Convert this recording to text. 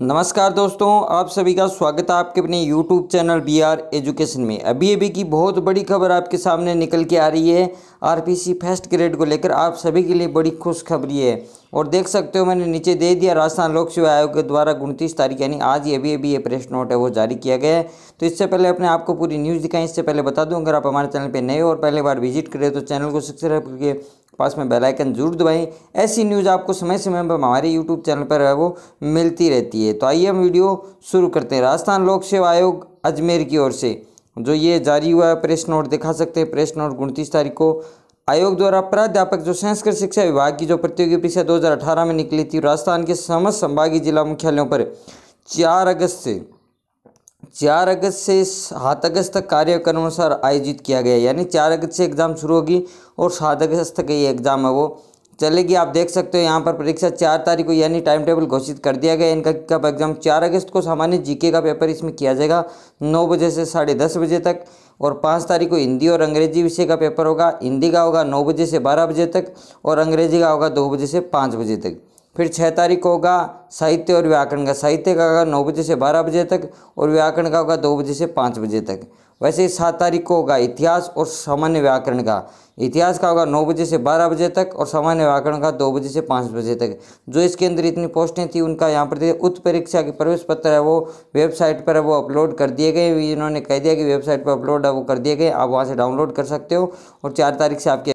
नमस्कार दोस्तों, आप सभी का स्वागत है आपके अपने YouTube channel B R education में। अभी अभी की बहुत बड़ी खबर आपके सामने निकल के आ रही है। आरपीसी फ़र्स्ट ग्रेड को लेकर आप सभी के लिए बड़ी खुशखबरी है। और देख सकते हो मैंने नीचे दे दिया, राजस्थान लोक सेवा आयोग के द्वारा उनतीस तारीख, यानी आज ही अभी अभी ये प्रेस नोट है, वो जारी किया गया है। तो इससे पहले अपने आपको पूरी न्यूज़ दिखाएँ, इससे पहले बता दूँ, अगर आप हमारे चैनल पर नए और पहले बार विज़िट करें तो चैनल को सब्सक्राइब करके पास में बेल आइकन ज़रूर दबाएँ। ऐसी न्यूज़ आपको समय समय पर हमारे यूट्यूब चैनल पर है, वो मिलती रहती है। तो आइए हम वीडियो शुरू करते हैं। राजस्थान लोक सेवा आयोग, अजमेर की ओर से। जो ये जारी हुआ है, प्रेस नोट दिखा सकते हैं। प्रेस नोट उनतीस तारीख को आयोग द्वारा प्राध्यापक जो संस्कृत शिक्षा विभाग की जो प्रतियोगी परीक्षा 2018 में निकली थी, राजस्थान के समस्त संभागीय जिला मुख्यालयों पर चार अगस्त से, चार अगस्त से सात अगस्त तक कार्यक्रम अनुसार आयोजित किया गया। यानी चार अगस्त से एग्ज़ाम शुरू होगी और सात अगस्त तक ये एग्ज़ाम है वो चलेगी। आप देख सकते हो यहाँ पर परीक्षा चार तारीख को यानी टाइम टेबल घोषित कर दिया गया। इनका कब एग्ज़ाम? चार अगस्त को सामान्य जीके का पेपर इसमें किया जाएगा नौ बजे से साढ़े दस बजे तक। और पाँच तारीख को हिंदी और अंग्रेज़ी विषय का पेपर होगा। हिंदी का होगा नौ बजे से बारह बजे तक और अंग्रेज़ी का होगा दो बजे से पाँच बजे तक। फिर छः तारीख को होगा साहित्य और व्याकरण का। साहित्य का होगा नौ बजे से बारह बजे तक और व्याकरण का होगा दो बजे से पाँच बजे तक। वैसे ही सात तारीख को होगा इतिहास और सामान्य व्याकरण का। इतिहास का होगा नौ बजे से बारह बजे तक और सामान्य व्याकरण का दो बजे से पाँच बजे तक। जो इसके अंदर इतनी पोस्टें थी, उनका यहाँ पर उत्तर परीक्षा के प्रवेश पत्र है वो वेबसाइट पर वो अपलोड कर दिए गए इन्होंने कह दिया कि वेबसाइट पर अपलोड है, वो कर दिए गए आप वहाँ से डाउनलोड कर सकते हो और चार तारीख से आपके